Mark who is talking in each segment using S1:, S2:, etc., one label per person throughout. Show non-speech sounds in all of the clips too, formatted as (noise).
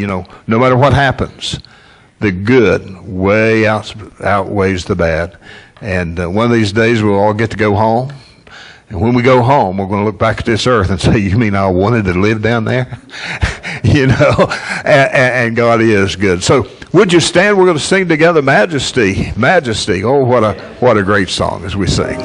S1: you know, no matter what happens, the good way out, outweighs the bad. And uh, one of these days we'll all get to go home. And when we go home, we're going to look back at this earth and (laughs) say, You mean I wanted to live down there? (laughs) you know, and, and, God is good. So, would you stand? We're going to sing together Majesty, Majesty. Oh, what a, what a great song as we sing.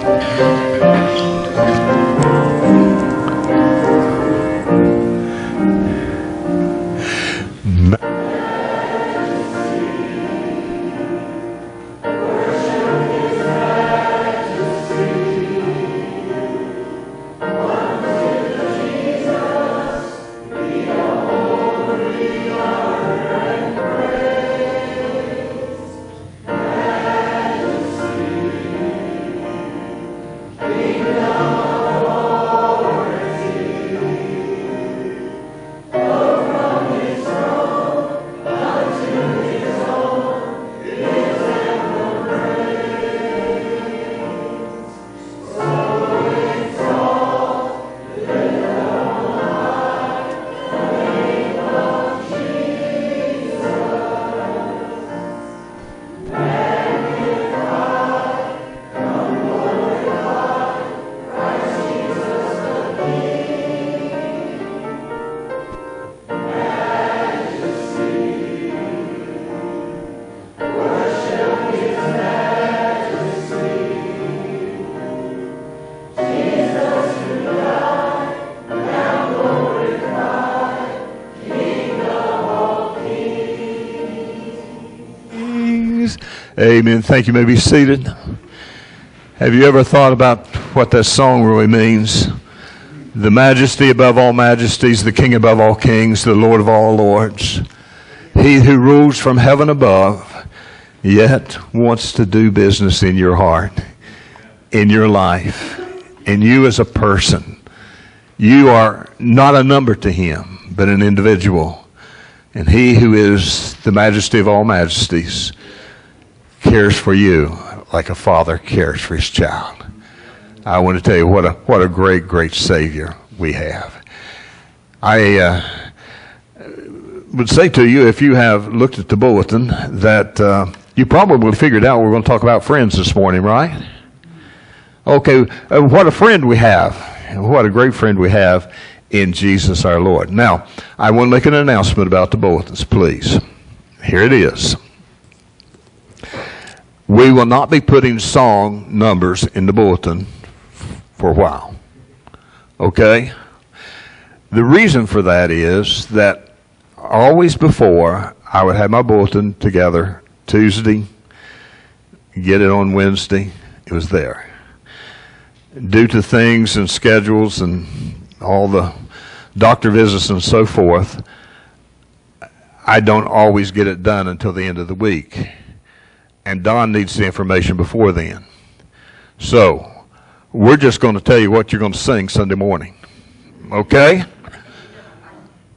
S1: Amen. Thank you. you may be seated. Have you ever thought about what that song really means? The majesty above all majesties, the king above all kings, the lord of all lords. He who rules from heaven above, yet wants to do business in your heart, in your life, in you as a person. You are not a number to him, but an individual. And he who is the majesty of all majesties cares for you like a father cares for his child. I want to tell you what a what a great great Savior we have. I uh, would say to you, if you have looked at the bulletin, that uh, you probably figured out we're going to talk about friends this morning, right? Okay, uh, what a friend we have. What a great friend we have in Jesus our Lord. Now, I want to make an announcement about the bulletins, please. Here it is we will not be putting song numbers in the bulletin for a while. Okay? The reason for that is that always before I would have my bulletin together Tuesday, get it on Wednesday, it was there. Due to things and schedules and all the doctor visits and so forth, I don't always get it done until the end of the week and Don needs the information before then. So, we're just going to tell you what you're going to sing Sunday morning. Okay?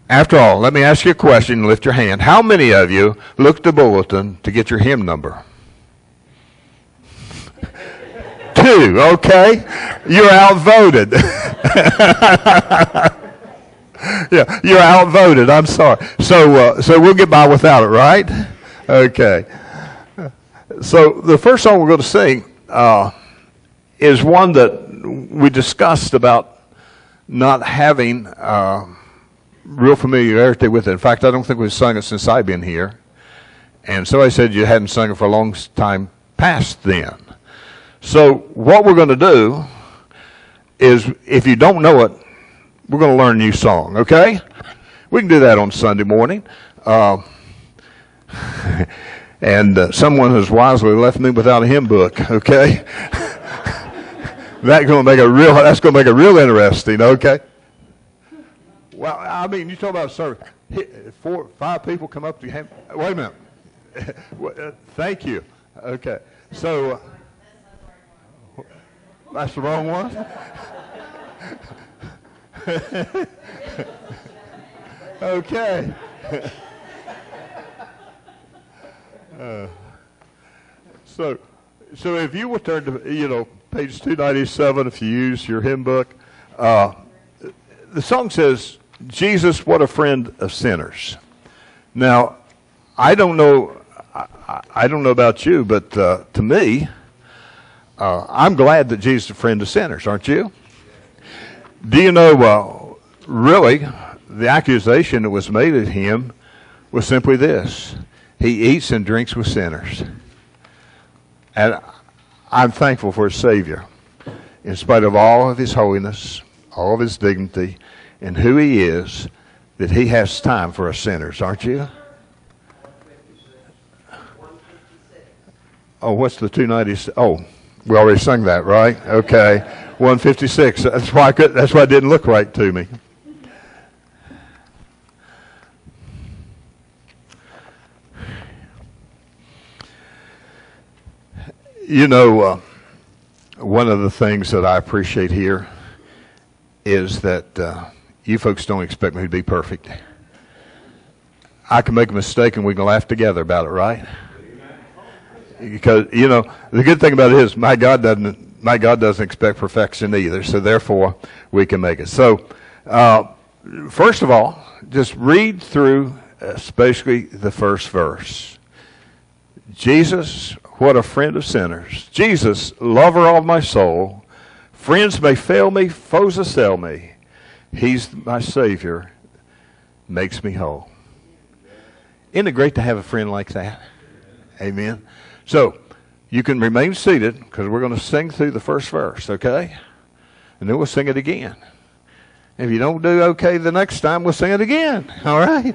S1: After all, let me ask you a question. Lift your hand. How many of you looked the bulletin to get your hymn number? (laughs) Two, okay? You're outvoted. (laughs) yeah, you're outvoted. I'm sorry. So, uh, so we'll get by without it, right? Okay. So the first song we're going to sing uh, is one that we discussed about not having uh, real familiarity with it. In fact, I don't think we've sung it since I've been here. And so I said you hadn't sung it for a long time past then. So what we're going to do is, if you don't know it, we're going to learn a new song, okay? We can do that on Sunday morning. Uh, (laughs) and uh, someone has wisely left me without a hymn book. Okay, that's going to make a real. That's going to make it real interesting. Okay. Well, I mean, you talk about service. Four, five people come up to you. Wait a minute. (laughs) Uh, thank you. Okay, so uh, that's the wrong one. (laughs) okay. (laughs) Uh, so, so if you will turn to, you know, page 297, if you use your hymn book, uh, the song says, Jesus, what a friend of sinners. Now, I don't know. I, I don't know about you, but uh, to me, uh, I'm glad that Jesus is a friend of sinners, aren't you? Do you know, uh, really, the accusation that was made at him was simply this He eats and drinks with sinners. And I'm thankful for his Savior, in spite of all of his holiness, all of his dignity, and who he is, that he has time for us sinners, aren't you? Oh, what's the 296? Oh, we already sung that, right? Okay. 156. That's why I could, that's why it didn't look right to me. You know, uh, one of the things that I appreciate here is that uh, you folks don't expect me to be perfect. I can make a mistake and we can laugh together about it, right? Because you know the good thing about it is my God doesn't my God doesn't expect perfection either. So therefore we can make it. So uh, first of all, just read through especially the first verse. Jesus, what a friend of sinners. Jesus, lover of my soul. Friends may fail me, foes assail me. He's my Savior, makes me whole. Isn't it great to have a friend like that? Amen. So, you can remain seated because we're going to sing through the first verse, okay? And then we'll sing it again. If you don't do okay the next time, we'll sing it again. (laughs) All right?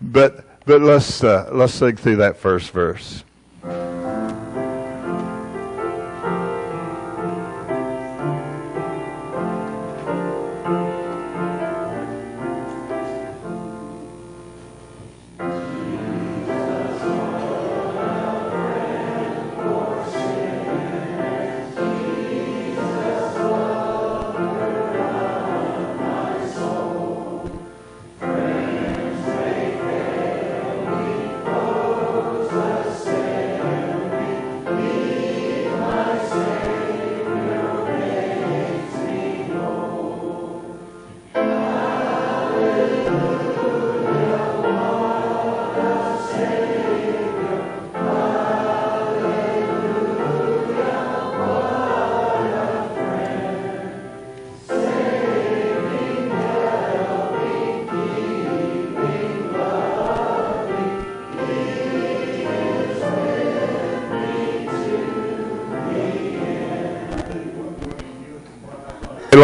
S1: But but let's uh, let's sing through that first verse. Thank you.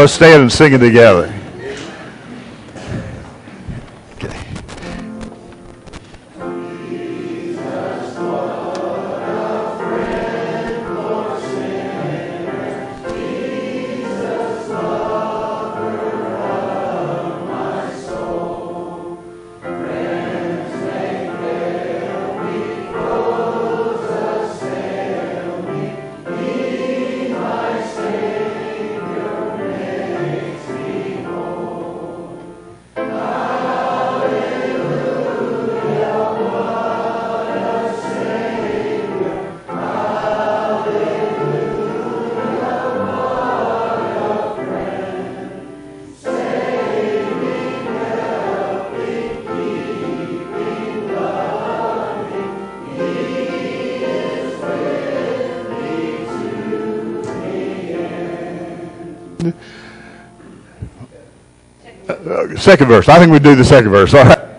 S1: Let's stand and sing it together. Second verse. I think we do the second verse. All right.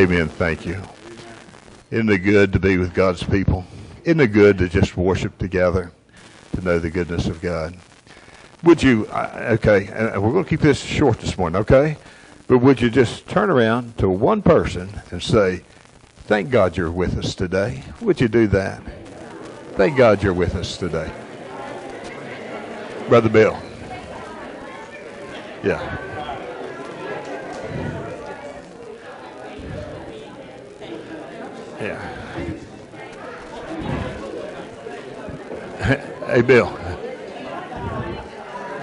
S1: Amen. Thank you. Isn't it good to be with God's people? Isn't it good to just worship together, to know the goodness of God? Would you, okay, uh, we're going to keep this short this morning, okay? But would you just turn around to one person and say, Thank God you're with us today? Would you do that? Thank God you're with us today. Brother Bill. Yeah. Hey, Bill.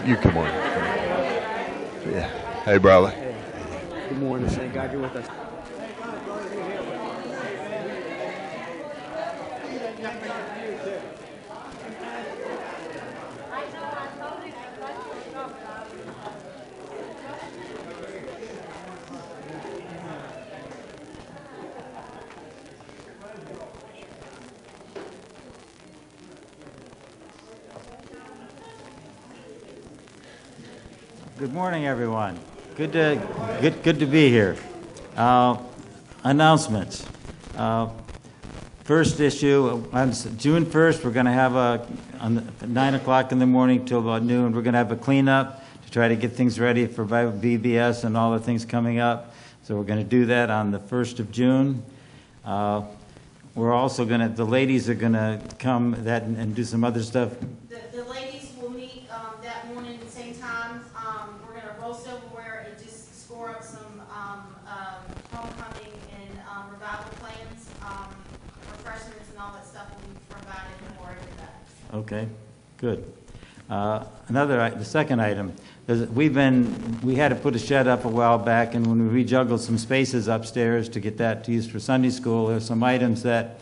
S1: You come on. Yeah. Hey, brother.
S2: Good morning. Thank God you're with us.
S3: Good morning, everyone. Good to, good, good to be here. Uh, announcements. Uh, first issue, on June 1st, we're going to have a, on the- 9 o'clock in the morning till about noon, we're going to have a cleanup to try to get things ready for VBS and all the things coming up. So we're going to do that on the 1st of June. Uh, We're also going to, the ladies are going to come that and and do some other stuff.
S4: The, the ladies will meet, um, that morning at the same time. Um, we're gonna roll silverware and just score up some, um, um, homecoming and, um, revival plans. Um, refreshments and all that stuff will be provided more after that.
S3: Okay, good. Uh, Another, the second item, we've been, we had to put a shed up a while back, and when we rejuggled some spaces upstairs to get that to use for Sunday school, there's some items that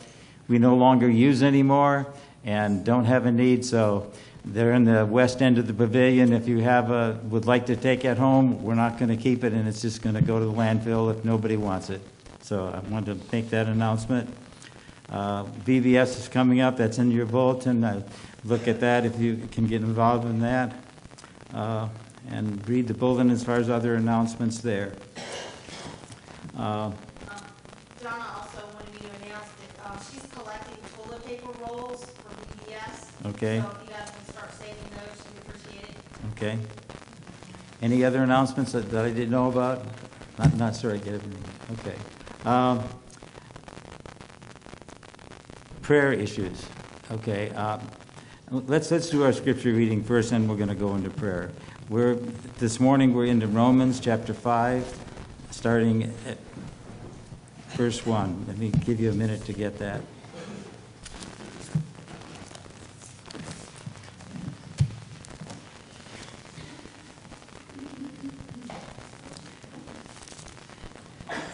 S3: we no longer use anymore and don't have a need, so they're in the west end of the pavilion. If you have a, would like to take it home, we're not going to keep it, and it's just going to go to the landfill if nobody wants it. So I wanted to make that announcement. Uh, VBS is coming up, that's in your bulletin. Uh, Look at that if you can get involved in that. Uh, And read the bulletin as far as other announcements there. Uh,
S4: Donna also wanted me to announce that, um, she's collecting toilet paper rolls for VBS.
S3: Okay.
S4: So if you guys can start saving those, we appreciate it.
S3: Okay. Any other announcements that that I didn't know about? Not, not sure I get it. Okay. Um, Prayer issues. Okay. um, Let's, let's do our scripture reading first, and we're going to go into prayer. We're, this morning, we're into Romans chapter 5, starting at verse 1. Let me give you a minute to get that.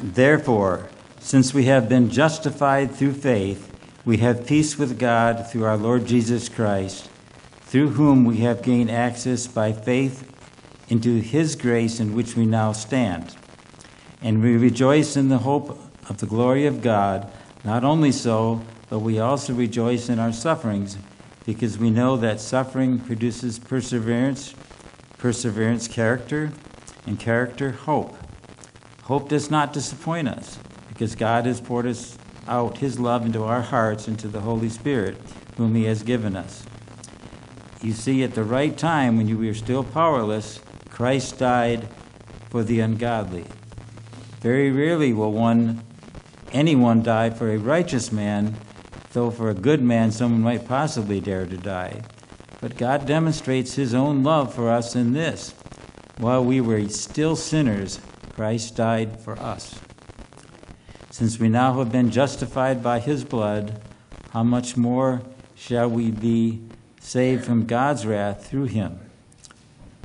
S3: Therefore, since we have been justified through faith, we have peace with God through our Lord Jesus Christ, through whom we have gained access by faith into his grace in which we now stand. And we rejoice in the hope of the glory of God. Not only so, but we also rejoice in our sufferings, because we know that suffering produces perseverance, perseverance, character, and character, hope. Hope does not disappoint us because God has poured us out his love into our hearts and to the Holy Spirit, whom he has given us. You see, at the right time, when you were still powerless, Christ died for the ungodly. Very rarely will one, anyone die for a righteous man, though for a good man someone might possibly dare to die. But God demonstrates his own love for us in this. While we were still sinners, Christ died for us. Since we now have been justified by his blood, how much more shall we be saved from God's wrath through him?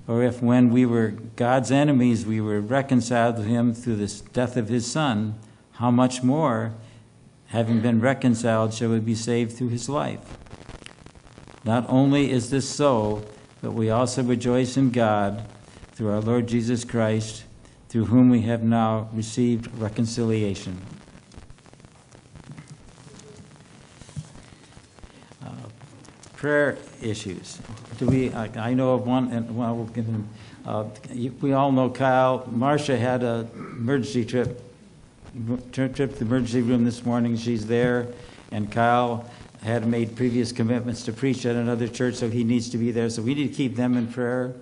S3: Or if when we were God's enemies we were reconciled to him through the death of his Son, how much more, having been reconciled, shall we be saved through his life? Not only is this so, but we also rejoice in God through our Lord Jesus Christ, through whom we have now received reconciliation. Prayer issues. Do we, I I know of one, and well, we'll give him, uh, we all know Kyle, Marcia had a emergency trip trip to the emergency room this morning. She's there. And Kyle had made previous commitments to preach at another church, so he needs to be there. So we need to keep them in prayer.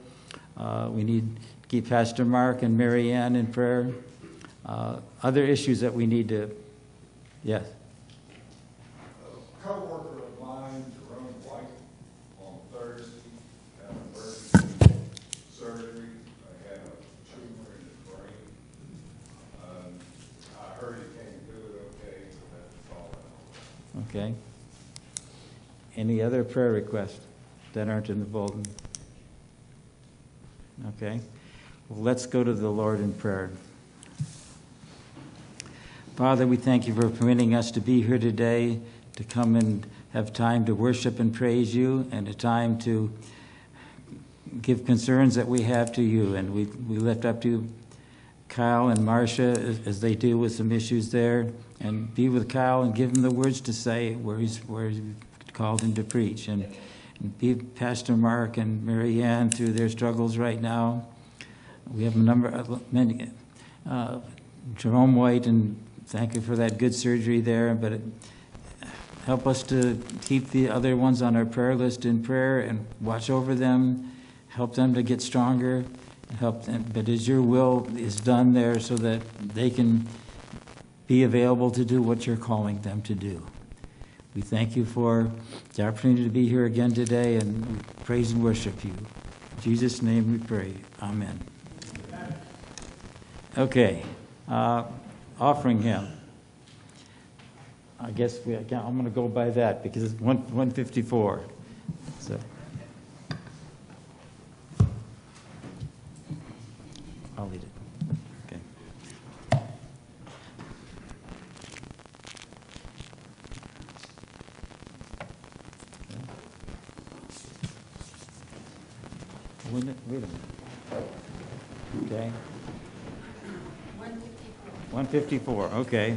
S3: Uh, we need to keep Pastor Mark and Mary Ann in prayer. Uh, other issues that we need to, yes
S5: coworker of mine, Jerome White, on Thursday, had emergency surgery. They had a tumor in his brain. Um, I heard he came through it okay, but that's all I know.
S3: Okay. Any other prayer requests that aren't in the bulletin? Okay. Well, let's go to the Lord in prayer. Father, we thank you for permitting us to be here today, to come and have time to worship and praise you, and a time to give concerns that we have to you. And we, we lift up to you Kyle and Marcia as, they deal with some issues there, and be with Kyle and give him the words to say where he's where he's called him to preach, and, and be Pastor Mark and Mary Ann through their struggles right now. We have a number of many. Uh, Jerome White, and thank you for that good surgery there. But it, help us to keep the other ones on our prayer list in prayer and watch over them, help them to get stronger, help them. But as your will is done there, so that they can be available to do what you're calling them to do. We thank you for the opportunity to be here again today, and praise and worship you. In Jesus' name we pray. Amen. Okay, uh, offering hymn. I guess we, I'm going to go by that because it's one 154. So. I'll lead it. Okay. Wait a wait a minute. Okay. 154, okay.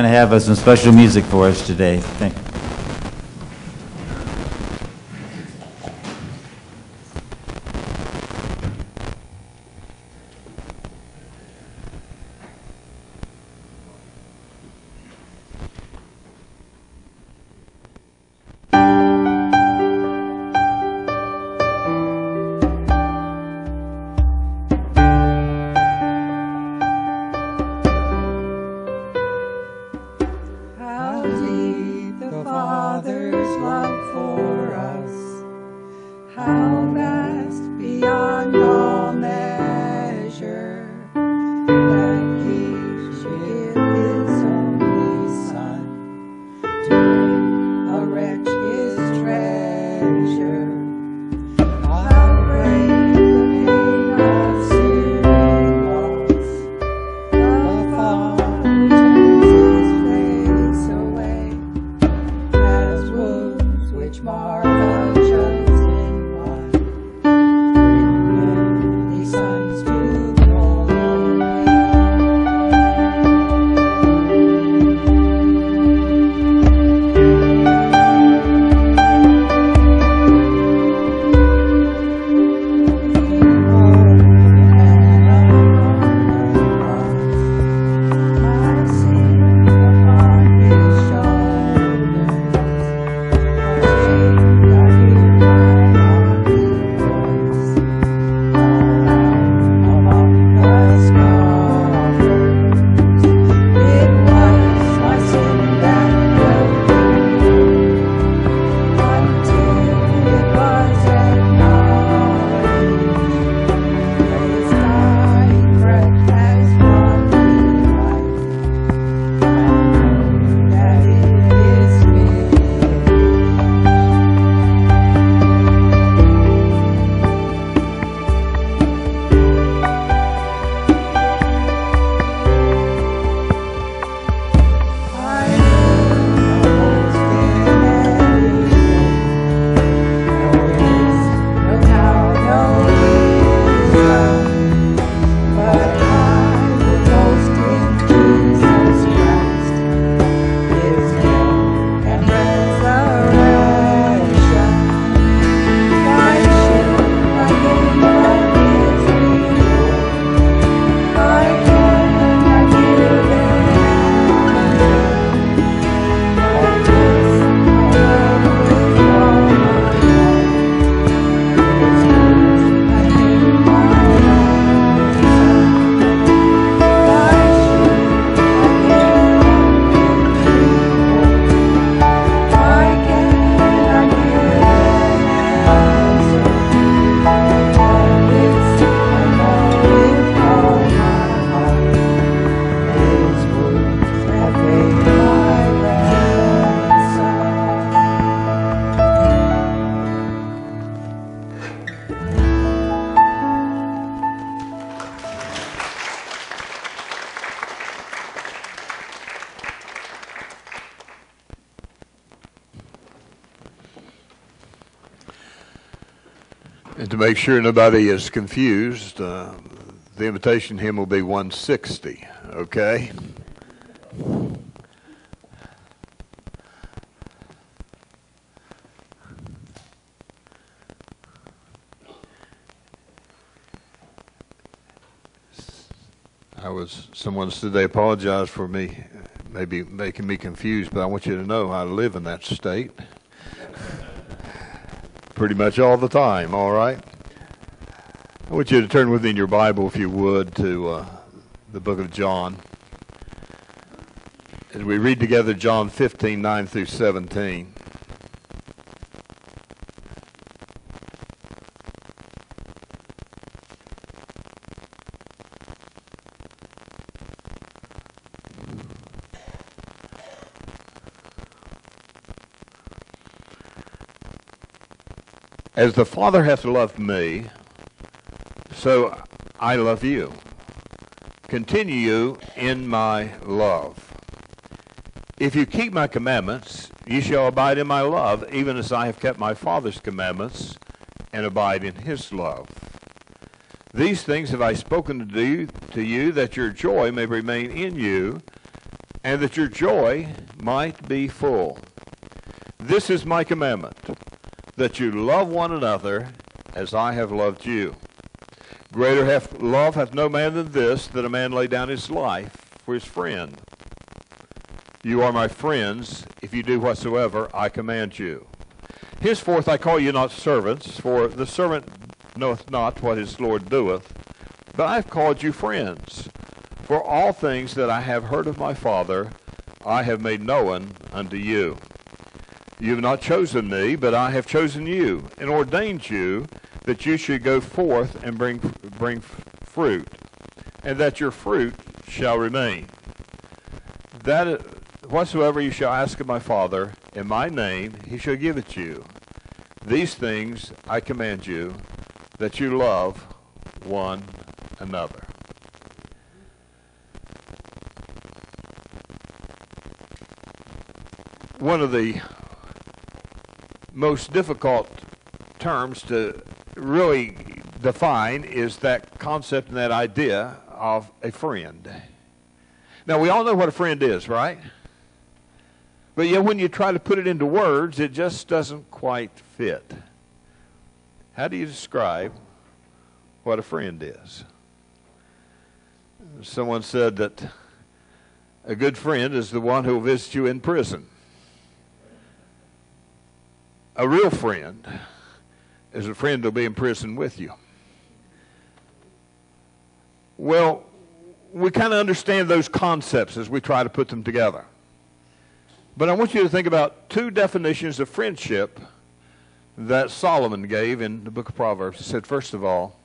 S3: going to have some special music for us today. Thank you.
S1: Make sure nobody is confused, uh, the invitation hymn will be 160, okay? I was, someone said they apologized for me, maybe making me confused, but I want you to know I live in that state (laughs) pretty much all the time, all right? I want you to turn with me in your Bible, if you would, to uh, the book of John. As we read together John 15, 9 through 17. As the Father hath loved me, so I love you. Continue you in my love. If you keep my commandments, ye shall abide in my love, even as I have kept my Father's commandments and abide in his love. These things have I spoken to you, to you that your joy may remain in you, and that your joy might be full. This is my commandment that you love one another as I have loved you. Greater hath, love hath no man than this, that a man lay down his life for his friend. You are my friends, if you do whatsoever I command you. Henceforth I call you not servants, for the servant knoweth not what his Lord doeth, but I have called you friends. For all things that I have heard of my Father, I have made known unto you. You have not chosen me, but I have chosen you, and ordained you that you should go forth and bring bring fruit, and that your fruit shall remain. That uh, whatsoever you shall ask of my Father in my name, he shall give it you. These things I command you, that you love one another. One of the most difficult terms to really define is that concept and that idea of a friend. Now, we all know what a friend is, right? But yet, when you try to put it into words, it just doesn't quite fit. How do you describe what a friend is? Someone said that a good friend is the one who will visit you in prison a real friend is a friend who'll be in prison with you. Well, we kind of understand those concepts as we try to put them together. But I want you to think about two definitions of friendship that Solomon gave in the book of Proverbs. He said, first of all,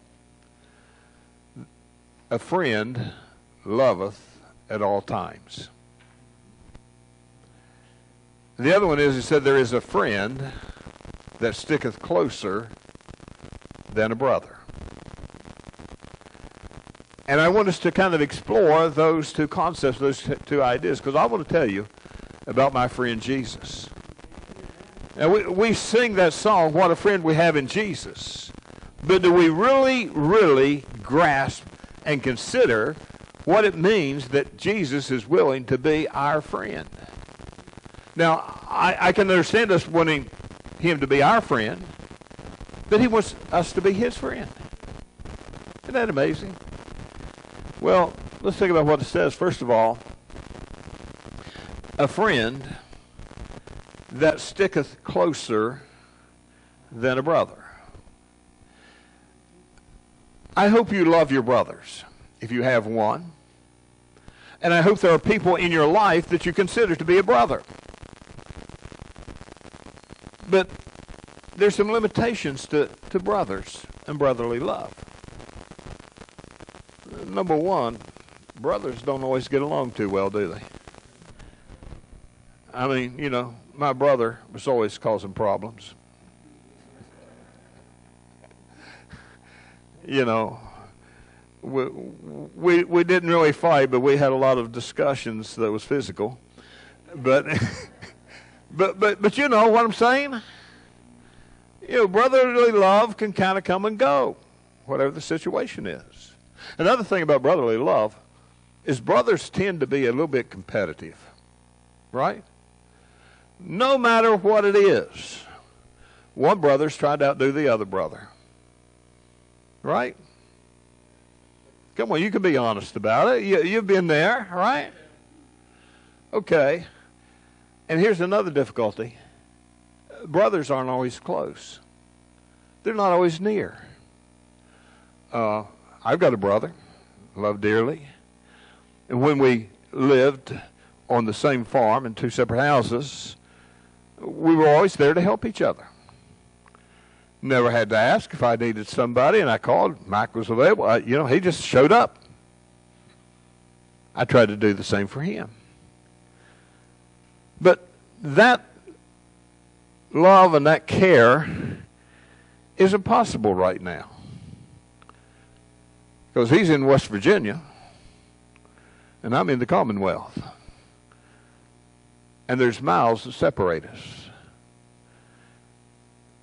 S1: a friend loveth at all times. The other one is, he said, there is a friend that sticketh closer than a brother. And I want us to kind of explore those two concepts, those two ideas, because I want to tell you about my friend Jesus. Now, we, we sing that song, What a Friend We Have in Jesus. But do we really, really grasp and consider what it means that Jesus is willing to be our friend? Now, I, I can understand us wanting him to be our friend, but he wants us to be his friend. Isn't that amazing? Well, let's think about what it says. First of all, a friend that sticketh closer than a brother. I hope you love your brothers if you have one. And I hope there are people in your life that you consider to be a brother. But there's some limitations to, to brothers and brotherly love. Number one, brothers don't always get along too well, do they? I mean, you know, my brother was always causing problems. you know, we, we we didn't really fight, but we had a lot of discussions that was physical. But (laughs) but but but you know what I'm saying? You know, brotherly love can kind of come and go, whatever the situation is. Another thing about brotherly love is brothers tend to be a little bit competitive, right? No matter what it is, one brother's trying to outdo the other brother, right? Come on, you can be honest about it. You, you've been there, right? Okay. And here's another difficulty brothers aren't always close, they're not always near. Uh, I've got a brother, love dearly. And when we lived on the same farm in two separate houses, we were always there to help each other. Never had to ask if I needed somebody, and I called. Mike was available. I, you know, he just showed up. I tried to do the same for him. But that love and that care is impossible right now. Because he's in West Virginia, and I'm in the Commonwealth. And there's miles that separate us.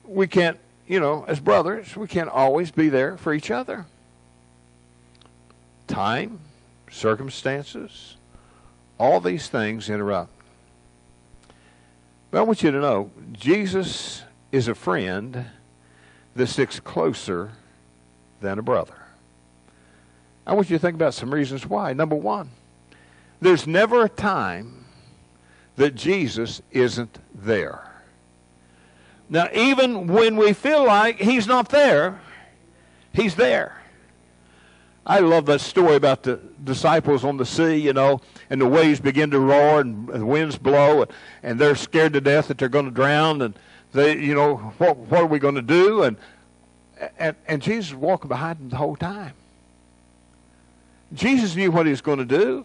S1: We can't, you know, as brothers, we can't always be there for each other. Time, circumstances, all these things interrupt. But I want you to know Jesus is a friend that sticks closer than a brother. I want you to think about some reasons why. Number one, there's never a time that Jesus isn't there. Now, even when we feel like he's not there, he's there. I love that story about the disciples on the sea, you know, and the waves begin to roar and the winds blow, and, and they're scared to death that they're going to drown, and they, you know, what, what are we going to do? And, and, and Jesus was walking behind them the whole time. Jesus knew what he was going to do.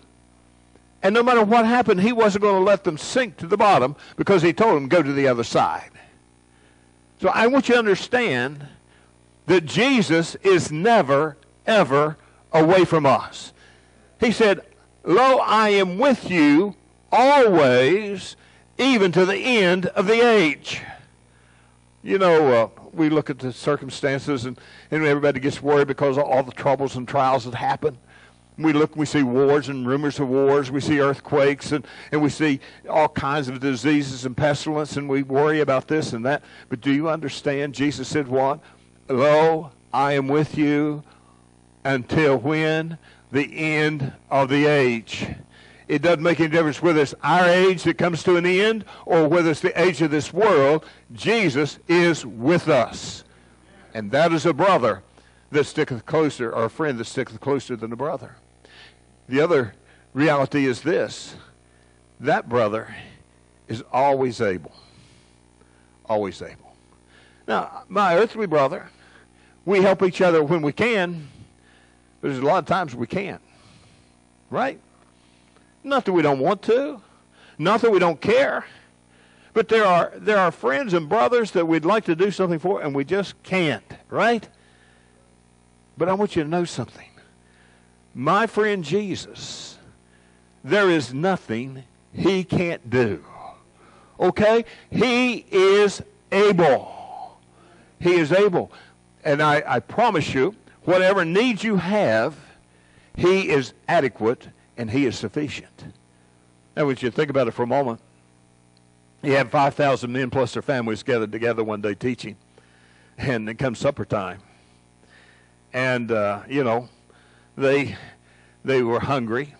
S1: And no matter what happened, he wasn't going to let them sink to the bottom because he told them, go to the other side. So I want you to understand that Jesus is never, ever away from us. He said, Lo, I am with you always, even to the end of the age. You know, uh, we look at the circumstances and, and everybody gets worried because of all the troubles and trials that happen. We look, we see wars and rumors of wars. We see earthquakes and, and we see all kinds of diseases and pestilence, and we worry about this and that. But do you understand? Jesus said, What? Lo, I am with you until when? The end of the age. It doesn't make any difference whether it's our age that comes to an end or whether it's the age of this world. Jesus is with us. And that is a brother that sticketh closer, or a friend that sticketh closer than a brother. The other reality is this that brother is always able. Always able. Now, my earthly brother, we help each other when we can, there's a lot of times we can't. Right? Not that we don't want to, not that we don't care, but there are there are friends and brothers that we'd like to do something for and we just can't, right? But I want you to know something. My friend Jesus, there is nothing he can't do. Okay? He is able. He is able. And I, I promise you, whatever needs you have, he is adequate and he is sufficient. Now, would you think about it for a moment? You have 5,000 men plus their families gathered together one day teaching. And it comes supper time. And, uh, you know, they they were hungry,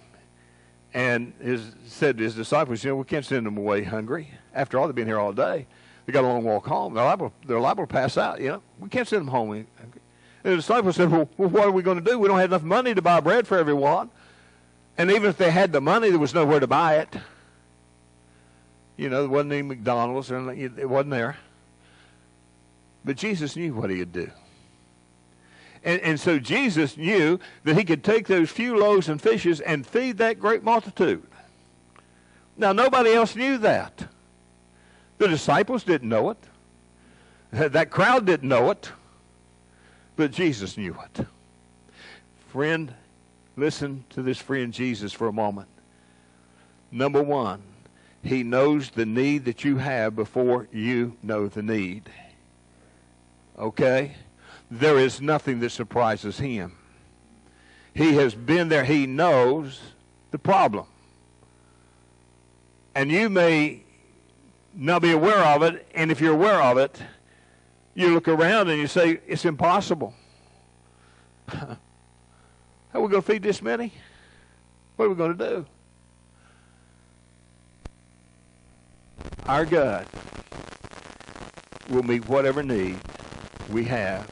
S1: and his said to his disciples, "You know, we can't send them away hungry. After all, they've been here all day. They got a long walk home. They're liable, they're liable to pass out. You know, we can't send them home." And the disciples said, well, what are we going to do? We don't have enough money to buy bread for everyone, and even if they had the money, there was nowhere to buy it. You know, there wasn't any McDonald's, or anything. it wasn't there. But Jesus knew what he'd do. And, and so Jesus knew that he could take those few loaves and fishes and feed that great multitude. Now, nobody else knew that. The disciples didn't know it. That crowd didn't know it. But Jesus knew it. Friend, listen to this friend Jesus for a moment. Number one, he knows the need that you have before you know the need. Okay? There is nothing that surprises him. He has been there. He knows the problem. And you may not be aware of it, and if you're aware of it, you look around and you say, it's impossible. (laughs) How are we going to feed this many? What are we going to do? Our God will meet whatever need we have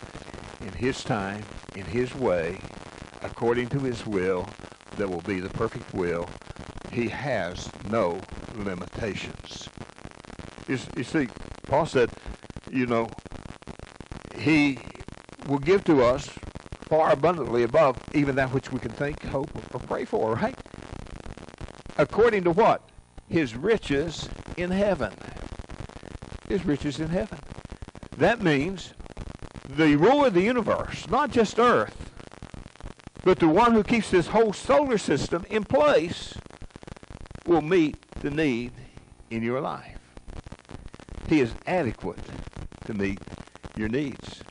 S1: in His time, in His way, according to His will, that will be the perfect will. He has no limitations. You, you see, Paul said, you know, He will give to us far abundantly above even that which we can think, hope, or pray for, right? According to what? His riches in heaven. His riches in heaven. That means the ruler of the universe, not just earth, but the one who keeps this whole solar system in place, will meet the need in your life. He is adequate to meet your needs.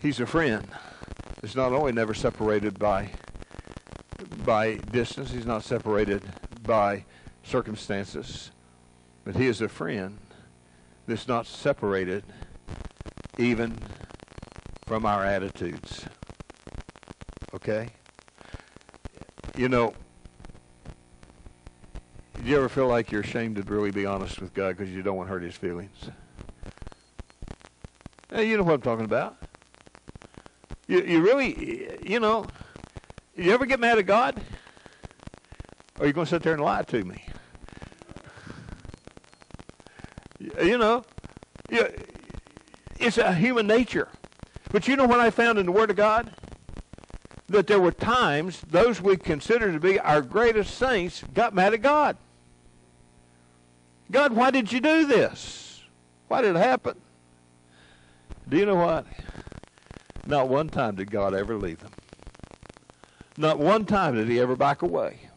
S1: He's a friend. He's not only never separated by by distance, he's not separated by circumstances, but he is a friend that's not separated even from our attitudes. Okay? You know, do you ever feel like you're ashamed to really be honest with God because you don't want to hurt his feelings? You know what I'm talking about. You, you really, you know, you ever get mad at God? Or are you going to sit there and lie to me? You know, it's a human nature. But you know what I found in the Word of God? That there were times those we consider to be our greatest saints got mad at God. God, why did you do this? Why did it happen? Do you know what? Not one time did God ever leave them. Not one time did he ever back away.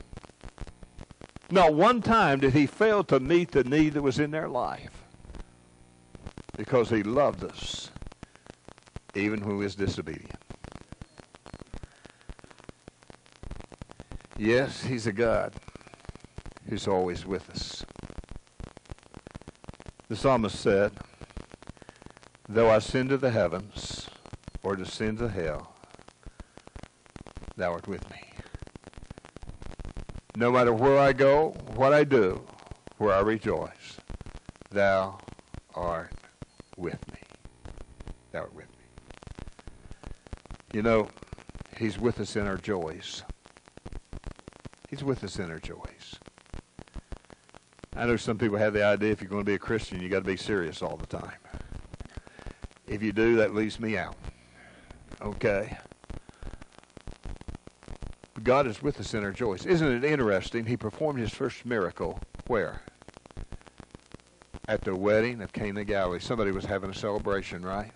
S1: Not one time did he fail to meet the need that was in their life. Because he loved us, even when we was disobedient. Yes, he's a God who's always with us. The psalmist said, Though I ascend to the heavens or descend to hell, thou art with me. No matter where I go, what I do, where I rejoice, thou art with me. Thou art with me. You know, he's with us in our joys. He's with us in our joys. I know some people have the idea if you're going to be a Christian, you got to be serious all the time. If you do, that leaves me out. Okay. God is with us in our joys. Isn't it interesting? He performed his first miracle where? At the wedding of Cana Galilee. Somebody was having a celebration, right?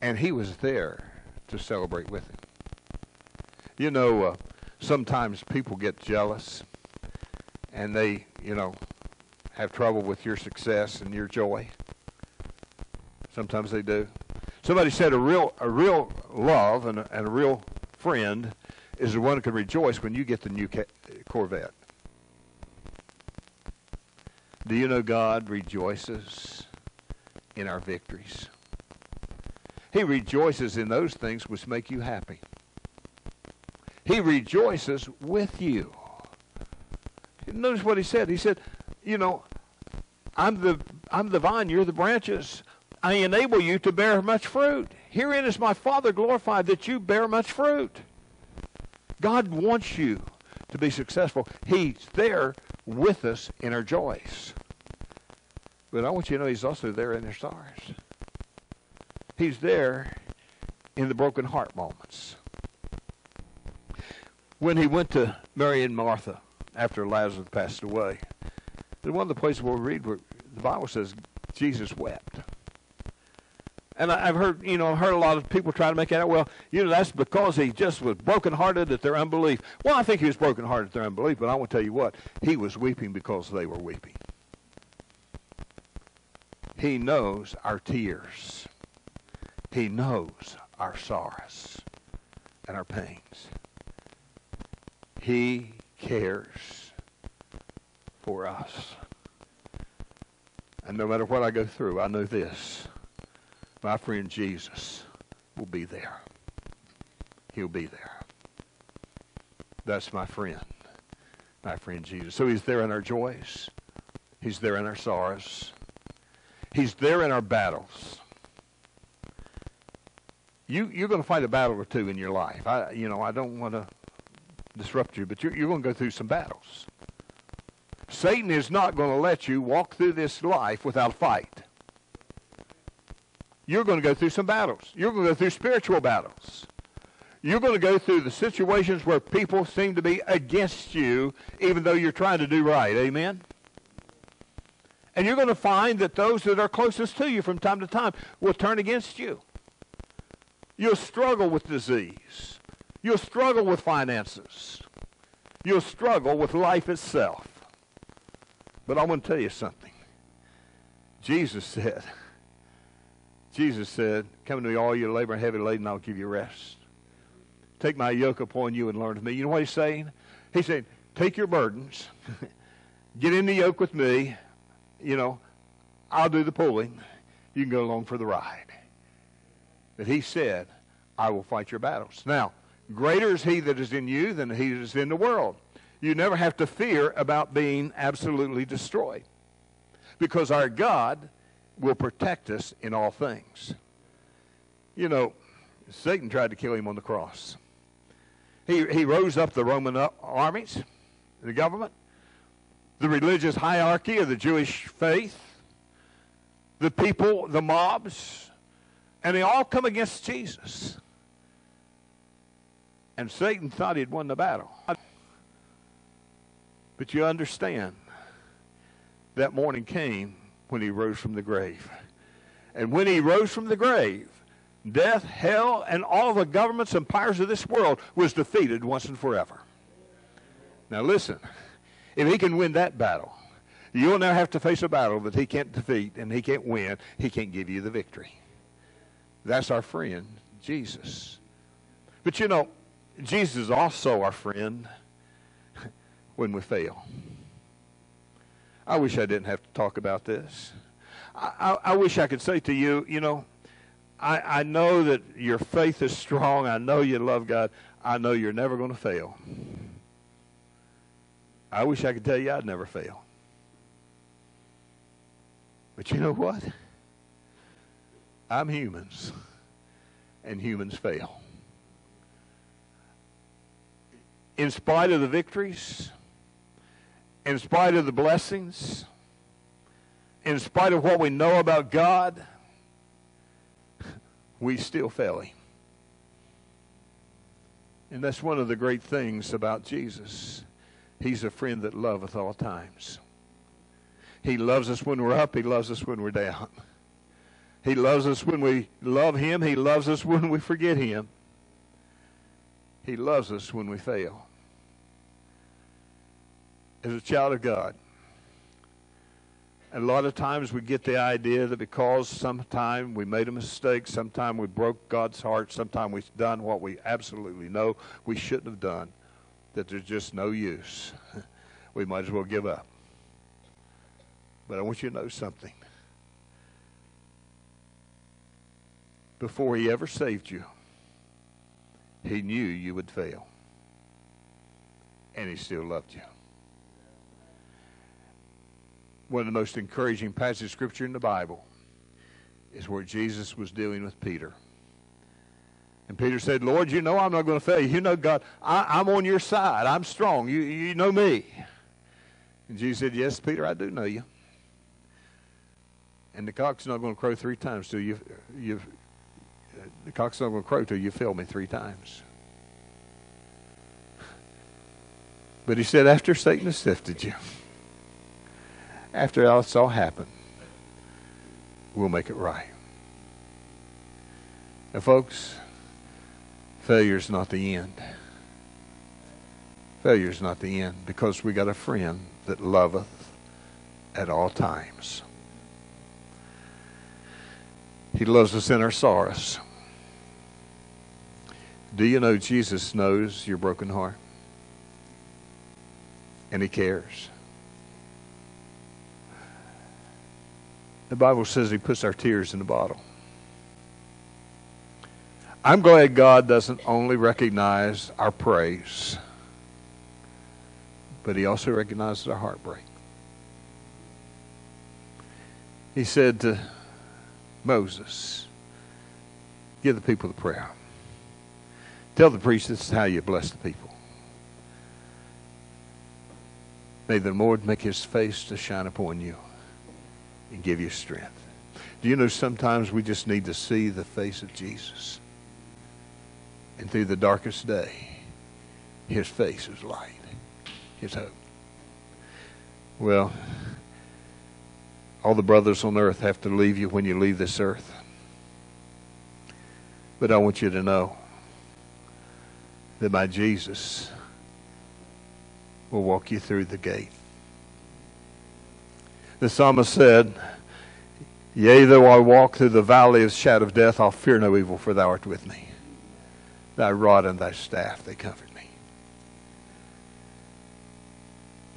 S1: And he was there to celebrate with him. You know, uh, sometimes people get jealous and they, you know, have trouble with your success and your joy. Sometimes they do. Somebody said a real a real love and a, and a real friend is the one who can rejoice when you get the new Corvette. Do you know God rejoices in our victories? He rejoices in those things which make you happy. He rejoices with you. Notice what he said. He said, you know, I'm the I'm the vine, you're the branches. I enable you to bear much fruit. Herein is my Father glorified that you bear much fruit. God wants you to be successful. He's there with us in our joys. But I want you to know He's also there in our sorrows. He's there in the broken heart moments. When He went to Mary and Martha after Lazarus passed away, in one of the places we read where the Bible says Jesus wept. And I, have heard, you know, I've heard a lot of people try to make it out. Well, you know, that's because he just was brokenhearted at their unbelief. Well, I think he was brokenhearted at their unbelief, but I want to tell you what, he was weeping because they were weeping. He knows our tears. He knows our sorrows and our pains. He cares for us. And no matter what I go through, I know this. My friend Jesus will be there. He'll be there. That's my friend. My friend Jesus. So he's there in our joys. He's there in our sorrows. He's there in our battles. You, you're going to fight a battle or two in your life. I, you know, I don't want to disrupt you, but you're, you're going to go through some battles. Satan is not going to let you walk through this life without a fight. You're going to go through some battles. You're going to go through spiritual battles. You're going to go through the situations where people seem to be against you, even though you're trying to do right. Amen? And you're going to find that those that are closest to you from time to time will turn against you. You'll struggle with disease. You'll struggle with finances. You'll struggle with life itself. But I want to tell you something. Jesus (laughs) said, Jesus said, Come to me, all you labor and heavy laden, I'll give you rest. Take my yoke upon you and learn of me. You know what he's saying? He's saying, Take your burdens, (laughs) get in the yoke with me. You know, I'll do the pulling. You can go along for the ride. But he said, I will fight your battles. Now, greater is he that is in you than he that is in the world. You never have to fear about being absolutely destroyed because our God will protect us in all things. You know, Satan tried to kill him on the cross. He, he rose up the Roman armies, the government, the religious hierarchy of the Jewish faith, the people, the mobs, and they all come against Jesus. And Satan thought he'd won the battle. But you understand, that morning came when he rose from the grave. And when he rose from the grave, death, hell, and all the governments and powers of this world was defeated once and forever. Now listen, if he can win that battle, you'll now have to face a battle that he can't defeat and he can't win. He can't give you the victory. That's our friend, Jesus. But you know, Jesus is also our friend when we fail. I wish I didn't have to talk about this. I, I, I wish I could say to you, you know, I, I know that your faith is strong. I know you love God. I know you're never going to fail. I wish I could tell you I'd never fail. But you know what? I'm humans, and humans fail. In spite of the victories, in spite of the blessings, in spite of what we know about God, we still fail Him. And that's one of the great things about Jesus. He's a friend that loveth all times. He loves us when we're up, He loves us when we're down. He loves us when we love Him, He loves us when we forget Him. He loves us when we fail as a child of God. And a lot of times we get the idea that because sometime we made a mistake, sometime we broke God's heart, sometime we've done what we absolutely know we shouldn't have done, that there's just no use. (laughs) we might as well give up. But I want you to know something. Before he ever saved you, he knew you would fail. And he still loved you one of the most encouraging passages of Scripture in the Bible is where Jesus was dealing with Peter. And Peter said, Lord, you know I'm not going to fail you. You know, God, I, am on your side. I'm strong. You, you know me. And Jesus said, Yes, Peter, I do know you. And the cock's not going to crow three times till you, you the cock's not going to crow till you fail me three times. But he said, after Satan has sifted you, after all it's all happened, we'll make it right. Now, folks, failure is not the end. Failure is not the end because we got a friend that loveth at all times. He loves us in our sorrows. Do you know Jesus knows your broken heart? And he cares. The Bible says he puts our tears in a bottle. I'm glad God doesn't only recognize our praise, but he also recognizes our heartbreak. He said to Moses, Give the people the prayer. Tell the priest this is how you bless the people. May the Lord make his face to shine upon you and give you strength. Do you know sometimes we just need to see the face of Jesus? And through the darkest day, his face is light, his hope. Well, all the brothers on earth have to leave you when you leave this earth. But I want you to know that my Jesus will walk you through the gate. The psalmist said, Yea, though I walk through the valley of the shadow of death, I'll fear no evil, for thou art with me. Thy rod and thy staff, they comfort me.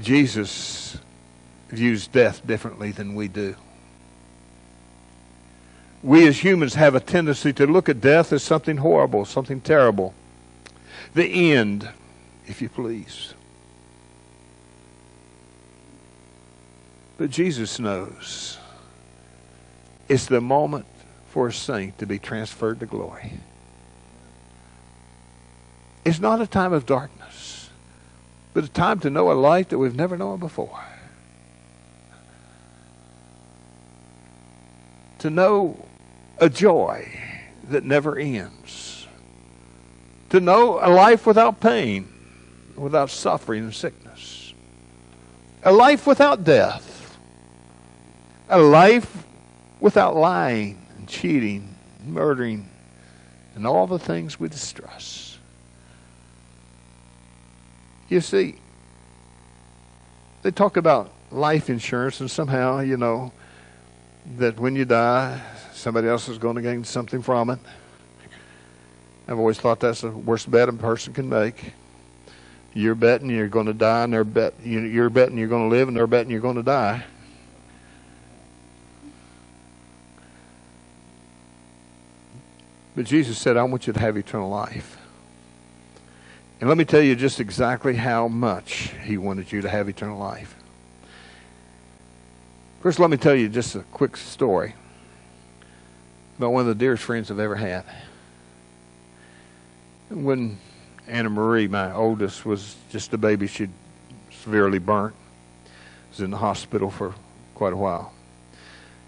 S1: Jesus views death differently than we do. We as humans have a tendency to look at death as something horrible, something terrible. The end, if you please. But Jesus knows it's the moment for a saint to be transferred to glory. It's not a time of darkness, but a time to know a light that we've never known before. To know a joy that never ends. To know a life without pain, without suffering and sickness. A life without death a life without lying and cheating, and murdering, and all the things we distrust. You see, they talk about life insurance, and somehow, you know, that when you die, somebody else is going to gain something from it. I've always thought that's the worst bet a person can make. You're betting you're going to die, and they're bet you're betting you're going to live, and they're betting you're going to die. But Jesus said, I want you to have eternal life. And let me tell you just exactly how much he wanted you to have eternal life. First, let me tell you just a quick story about one of the dearest friends I've ever had. When Anna Marie, my oldest, was just a baby, she'd severely burnt. Was in the hospital for quite a while.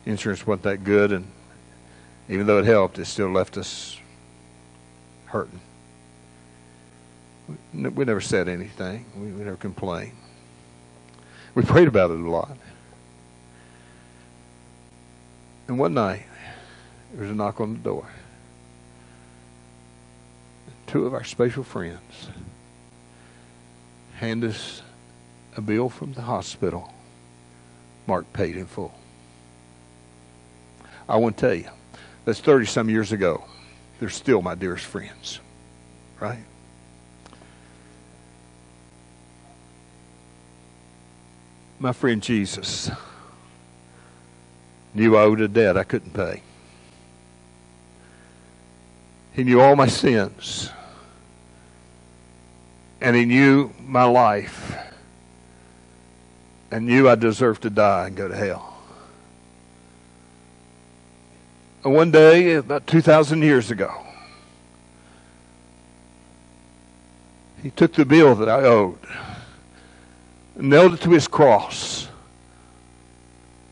S1: Insurance wasn't that good, and even though it helped, it still left us hurting. We never said anything. We, never complained. We prayed about it a lot. And one night, there was a knock on the door. Two of our special friends hand us a bill from the hospital Mark paid in full. I want to tell you, that's 30 some years ago. They're still my dearest friends, right? My friend Jesus knew I owed a debt I couldn't pay. He knew all my sins. And he knew my life. And knew I deserved to die and go to hell. One day, about 2,000 years ago, he took the bill that I owed, nailed it to his cross,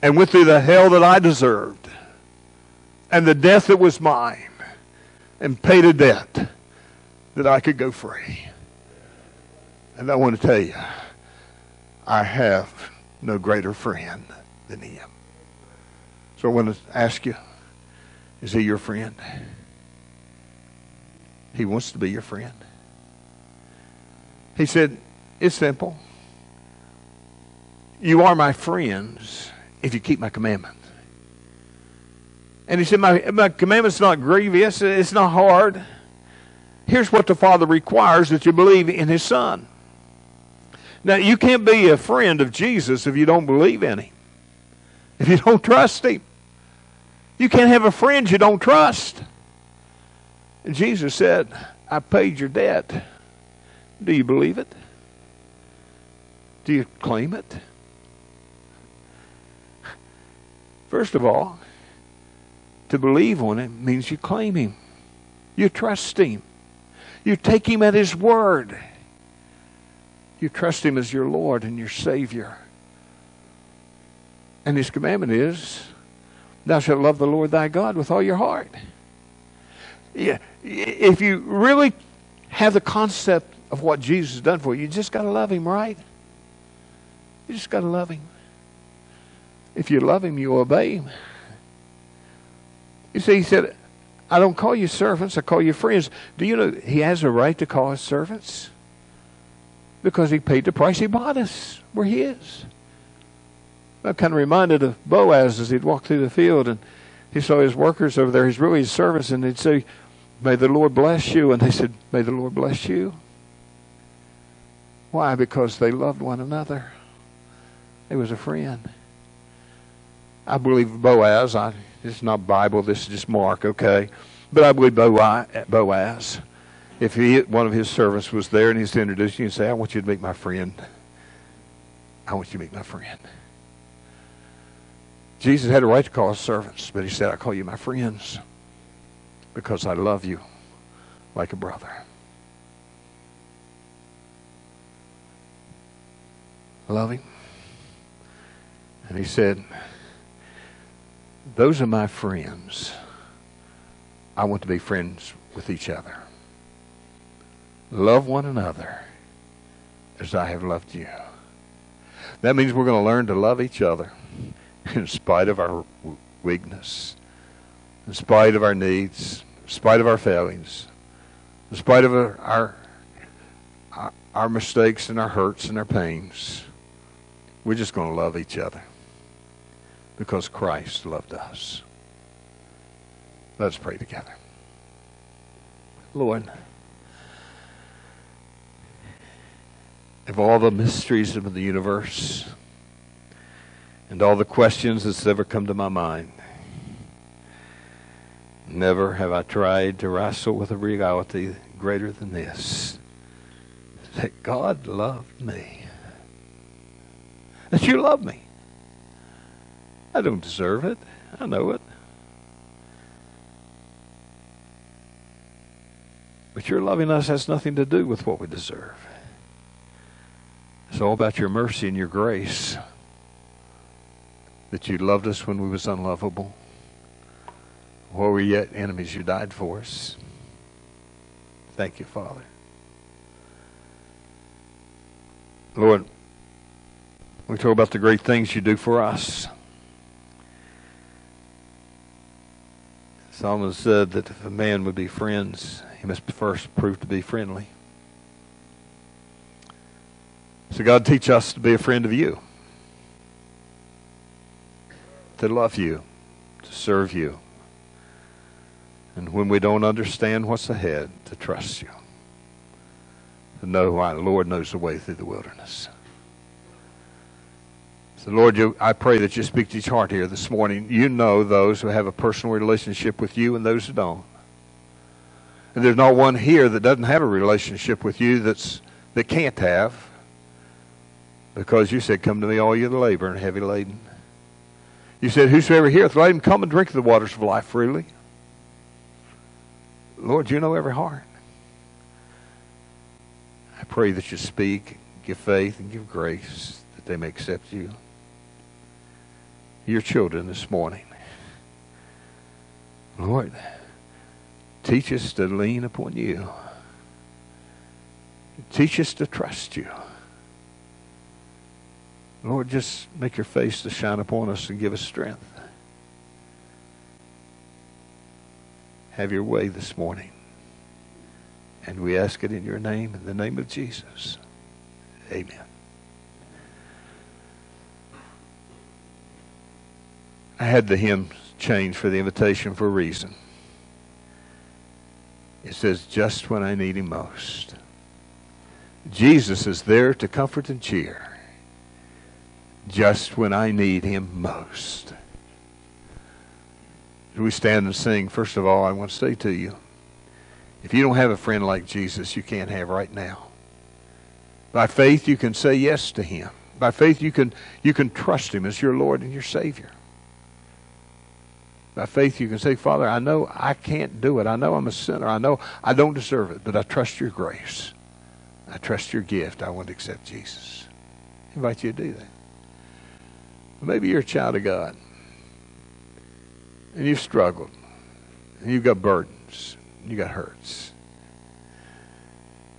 S1: and went through the hell that I deserved and the death that was mine and paid a debt that I could go free. And I want to tell you, I have no greater friend than him. So I want to ask you, is he your friend? He wants to be your friend. He said, It's simple. You are my friends if you keep my commandments. And he said, my, my commandment's not grievous, it's not hard. Here's what the Father requires that you believe in his Son. Now, you can't be a friend of Jesus if you don't believe in him, if you don't trust him. You can't have a friend you don't trust. And Jesus said, I paid your debt. Do you believe it? Do you claim it? First of all, to believe on him means you claim him. You trust him. You take him at his word. You trust him as your Lord and your Savior. And his commandment is, Thou shalt love the Lord thy God with all your heart. Yeah, if you really have the concept of what Jesus has done for you, you just got to love him, right? You just got to love him. If you love him, you obey him. You see, he said, I don't call you servants, I call you friends. Do you know he has a right to call us servants? Because he paid the price. He bought us. We're his. I'm kind of reminded of Boaz as he'd walk through the field and he saw his workers over there, He's really his servants, and he'd say, May the Lord bless you. And they said, May the Lord bless you. Why? Because they loved one another. He was a friend. I believe Boaz. I, this is not Bible. This is just Mark. Okay, but I believe Boaz. If he, one of his servants was there and he's introduced you and say, "I want you to meet my friend. I want you to meet my friend." Jesus had a right to call us servants, but he said, "I call you my friends because I love you like a brother." Love him. And he said, Those are my friends. I want to be friends with each other. Love one another as I have loved you. That means we're going to learn to love each other (laughs) in spite of our weakness, in spite of our needs, in spite of our failings, in spite of our, our, our mistakes and our hurts and our pains. We're just going to love each other because Christ loved us. Let's pray together. Lord, of all the mysteries of the universe and all the questions that's ever come to my mind, never have I tried to wrestle with a reality greater than this that God loved me. That you love me. I don't deserve it. I know it. But your loving us has nothing to do with what we deserve. It's all about your mercy and your grace. That you loved us when we was unlovable. While we yet enemies, you died for us. Thank you, Father. Lord, we talk about the great things you do for us. Solomon said that if a man would be friends, he must first prove to be friendly. So God teach us to be a friend of you, to love you, to serve you, and when we don't understand what's ahead, to trust you, to know why the Lord knows the way through the wilderness. So, Lord, you, I pray that you speak to each heart here this morning. You know those who have a personal relationship with you and those who don't. And there's not one here that doesn't have a relationship with you that's that can't have. Because you said, Come to me, all you labor and heavy laden. You said, Whosoever heareth, let him come and drink of the waters of life freely. Lord, you know every heart. I pray that you speak, give faith, and give grace that they may accept you. Your children this morning. Lord, teach us to lean upon you. Teach us to trust you. Lord, just make your face to shine upon us and give us strength. Have your way this morning. And we ask it in your name, in the name of Jesus. Amen. I had the hymn change for the invitation for a reason. It says, just when I need him most. Jesus is there to comfort and cheer. Just when I need him most. As we stand and sing, first of all, I want to say to you, if you don't have a friend like Jesus, you can't have right now. By faith, you can say yes to him. By faith, you can, you can trust him as your Lord and your Savior. By faith, you can say, Father, I know I can't do it. I know I'm a sinner. I know I don't deserve it, but I trust your grace. I trust your gift. I want to accept Jesus. I invite you to do that. Maybe you're a child of God and you've struggled and you've got burdens, you got hurts.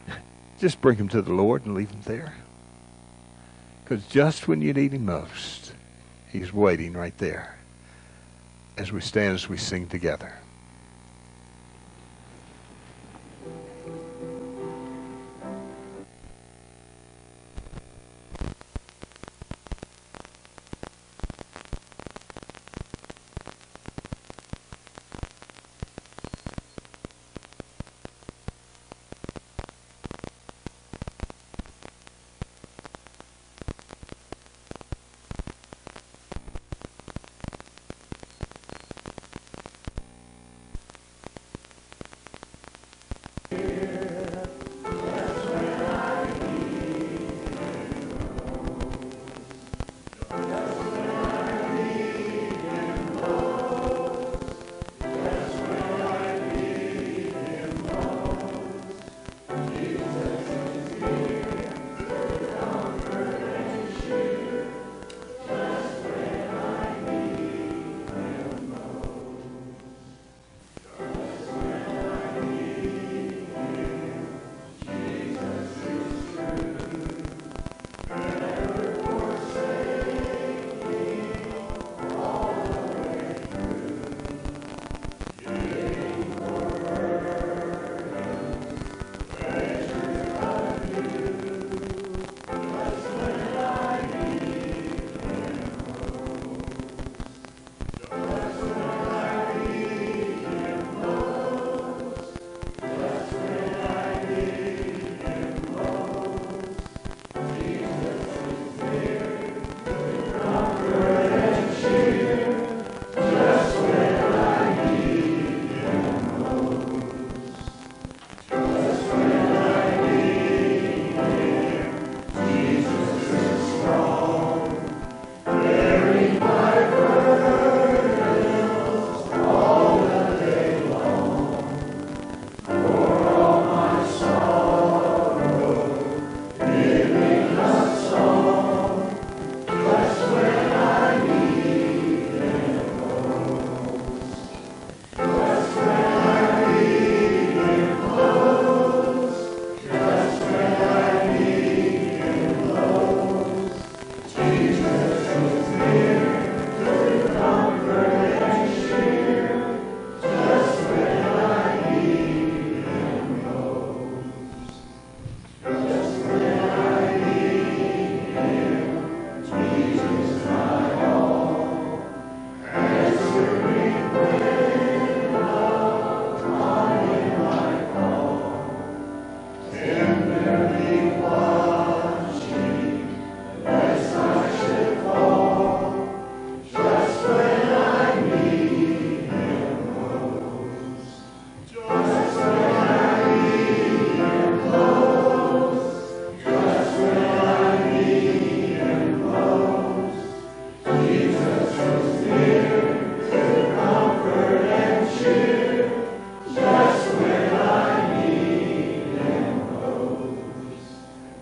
S1: (laughs) Just bring them to the Lord and leave them there. Because just when you need him most, he's waiting right there as we stand as we sing together.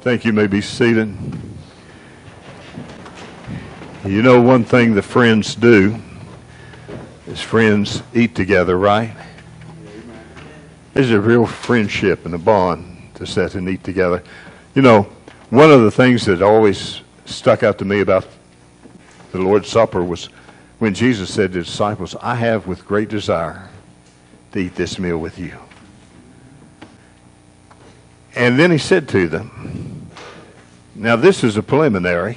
S1: Thank you. you may be seated. You know one thing the friends do is friends eat together, right? There's a real friendship and a bond to sit and eat together. You know, one of the things that always stuck out to me about the Lord's Supper was when Jesus said to the disciples, I have with great desire to eat this meal with you. And then he said to them, now, this is a preliminary,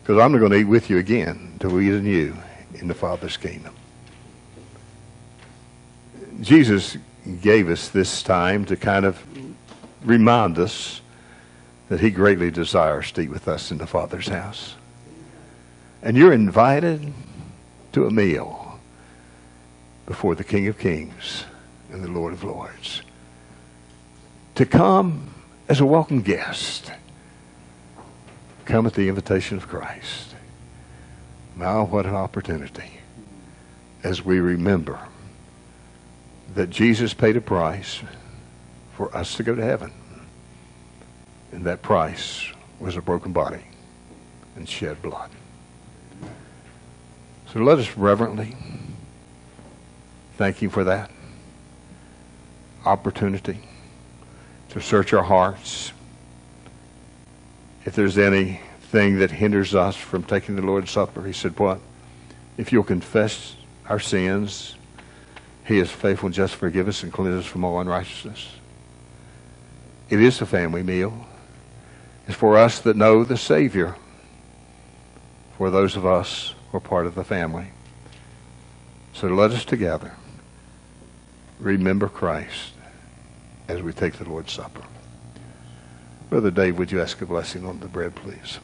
S1: because I'm not going to eat with you again until we eat anew in the Father's kingdom. Jesus gave us this time to kind of remind us that he greatly desires to eat with us in the Father's house. And you're invited to a meal before the King of Kings and the Lord of Lords. To come as a welcome guest. Come at the invitation of Christ. Now, what an opportunity as we remember that Jesus paid a price for us to go to heaven. And that price was a broken body and shed blood. So let us reverently thank Him for that opportunity to search our hearts. If there's anything that hinders us from taking the Lord's Supper, He said, What? If you'll confess our sins, He is faithful and just to forgive us and cleanse us from all unrighteousness. It is a family meal. It's for us that know the Savior, for those of us who are part of the family. So let us together remember Christ as we take the Lord's Supper. Brother Dave, would you ask a blessing on the bread, please?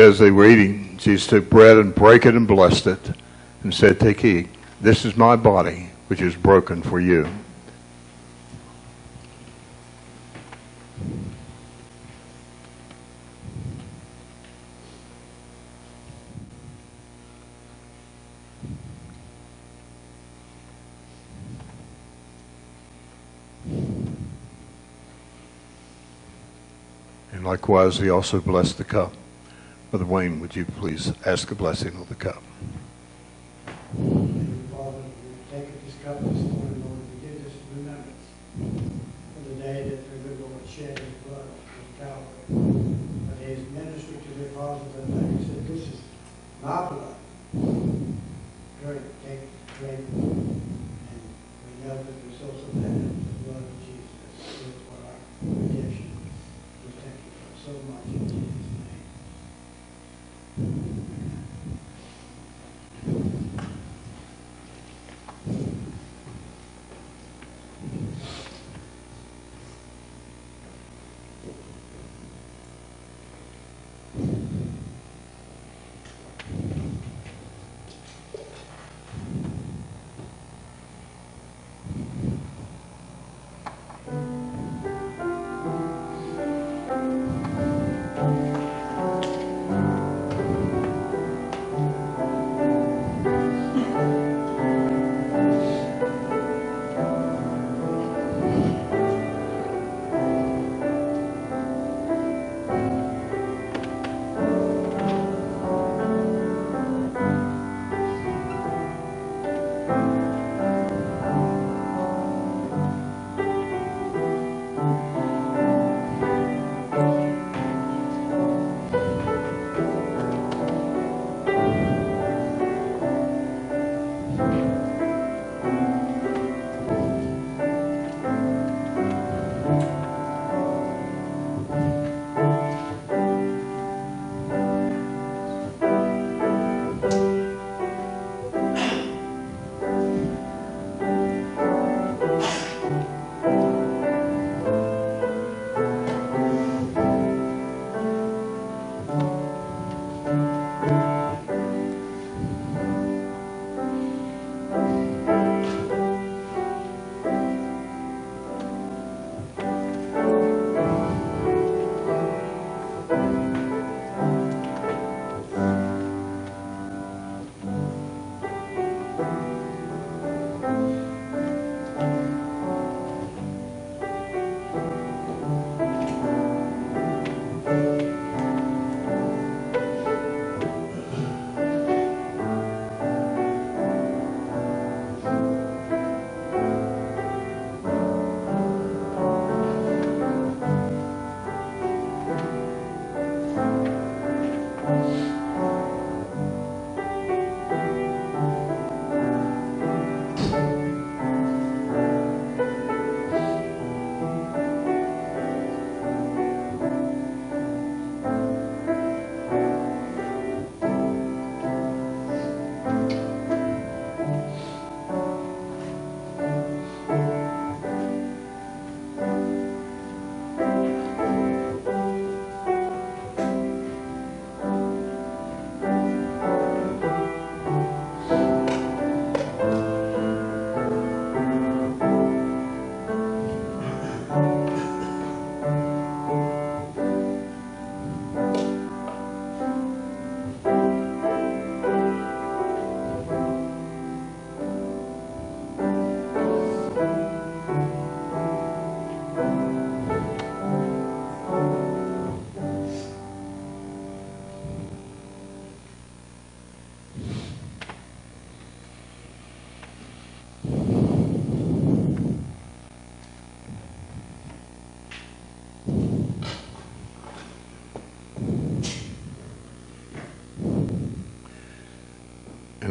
S6: As
S1: they were eating, Jesus took bread and brake it and blessed it and said, Take, eat. This is my body, which is broken for you. And likewise, he also blessed the cup. Brother Wayne, would you please ask a blessing of the cup?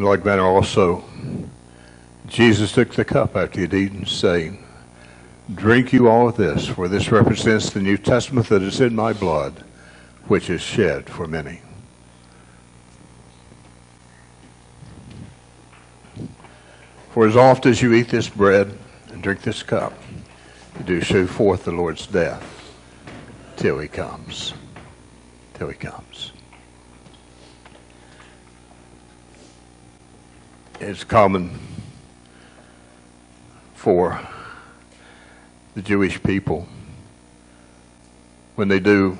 S1: Like manner also, Jesus took the cup after he had eaten, saying, Drink you all of this, for this represents the New Testament that is in my blood, which is shed for many. For as oft as you eat this bread and drink this cup, you do show forth the Lord's death till he comes. Till he comes. It's common for the Jewish people when they do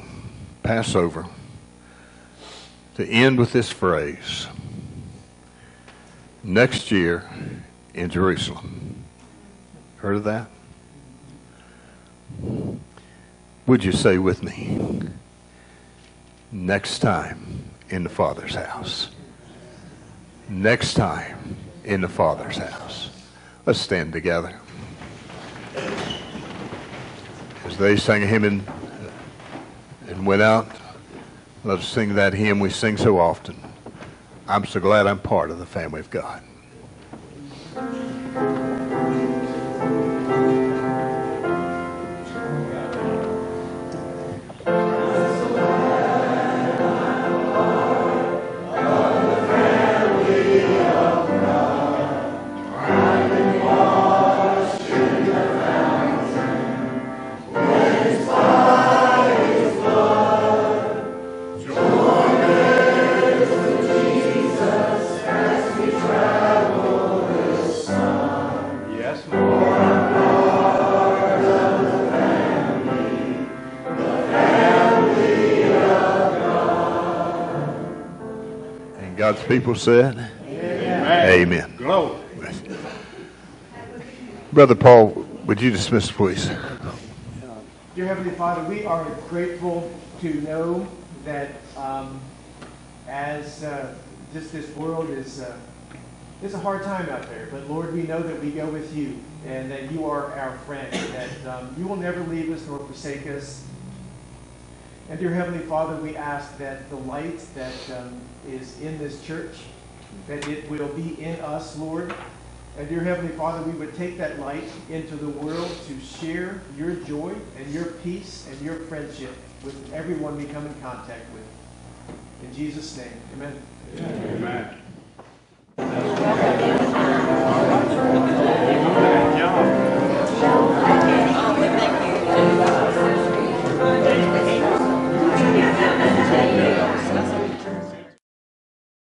S1: Passover to end with this phrase next year in Jerusalem. Heard of that? Would you say with me? Next time in the Father's house. Next time in the Father's house. Let's stand together. As they sang a hymn and, and went out, let us sing that hymn we sing so often. I'm so glad I'm part of the family of God. People said, Amen.
S6: Glory.
S1: Brother Paul, would you dismiss, please?
S7: Dear Heavenly Father, we are grateful to know that um, as uh, just this world is, uh, it's a hard time out there, but Lord, we know that we go with you and that you are our friend, that um, you will never leave us nor forsake us. And dear Heavenly Father, we ask that the light that um, is in this church, that it will be in us, Lord. And dear Heavenly Father, we would take that light into the world to share your joy and your peace and your friendship with everyone we come in contact with. In Jesus' name, amen.
S6: Amen.